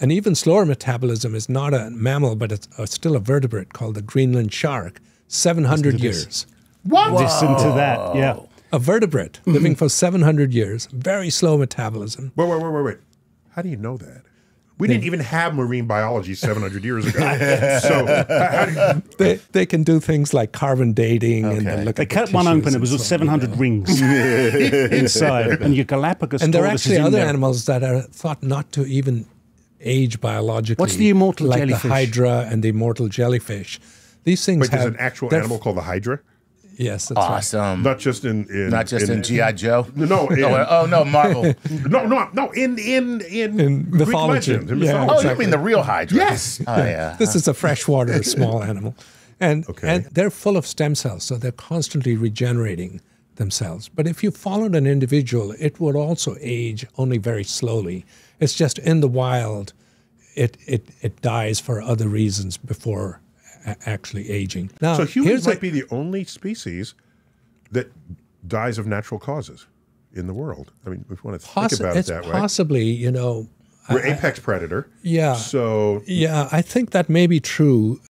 An even slower metabolism is not a mammal, but it's uh, still a vertebrate called the Greenland shark. 700 years. What? Listen to that. Yeah. A vertebrate living for 700 years, very slow metabolism. Wait, wait, wait, wait, wait. How do you know that? We didn't even have marine biology 700 years ago. so, how, how do you, They, they can do things like carbon dating and Okay. they look They at the cut one tissues open, it was so with on, 700 rings inside. And your Galapagos And there are actually other there. animals that are thought not to even age biologically. What's the immortal like jellyfish? the hydra and the immortal jellyfish. These things wait, there's have an actual animal called the Hydra? Yes, that's right. Awesome. Not just in, in Not just in, GI Joe. No, in- oh, oh, no, Marvel. No, no, no. In in in, In Greek mythology. legends, in Yeah, mythology. oh, exactly. you mean the real Hydra? Yes. Oh yeah. This is a freshwater small animal. And, Okay. and they're full of stem cells, so they're constantly regenerating themselves. But if you followed an individual, it would also age only very slowly. It's just in the wild, it, it, it dies for other reasons before a- actually aging. Now, So humans might a- be the only species that dies of natural causes in the world. I mean, if you want to think about it that way, possibly, you know, we're apex predator. yeah. So Yeah, I think that may be true.